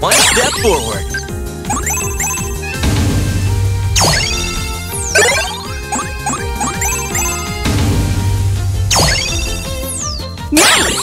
one step forward. Nice!